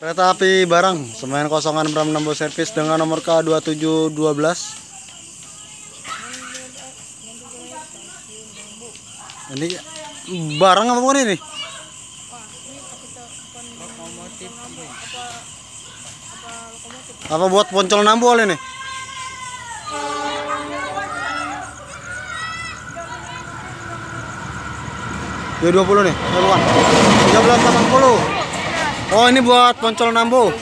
Kereta api barang Semen kosongan Bram Nambo Servis dengan nomor K2712 Ini barang apa bukan ini? Apa buat poncol Nambo ini? Ya 20 nih, ya bukan 1380 Oh ini buat poncol Nambo